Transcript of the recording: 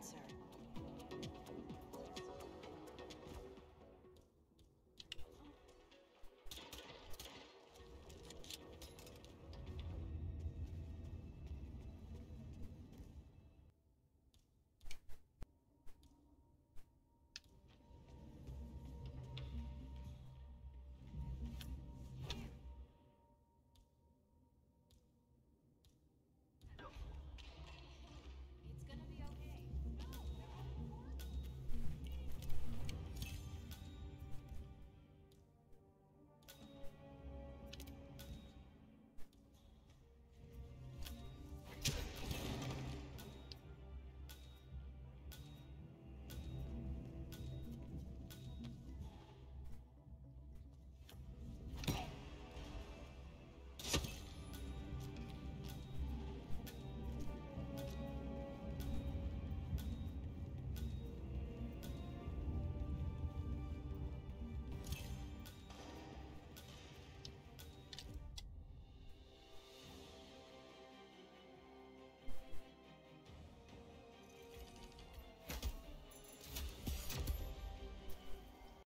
answer.